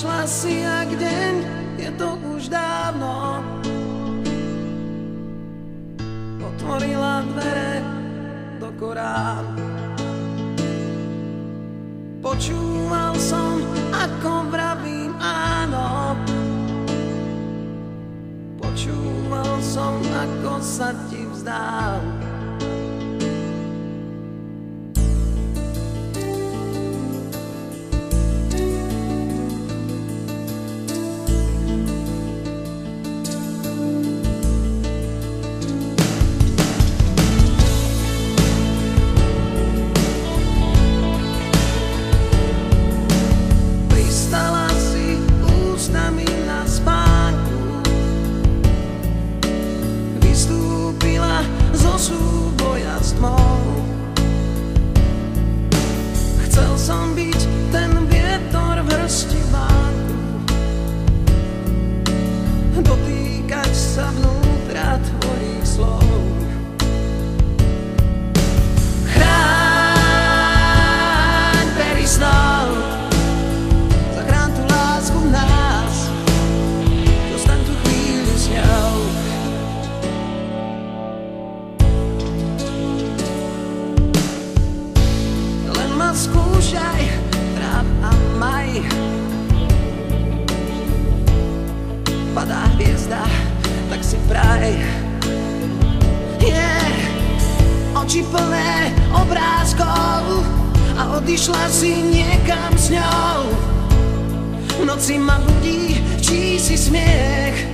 Odišla si jak deň, je to už dávno. Otvorila dvere do Korán. Počúval som, ako vravím áno. Počúval som, ako sa ti vzdám oči plné obrázkov a odišla si niekam s ňou. V noci ma budí čísi smiech,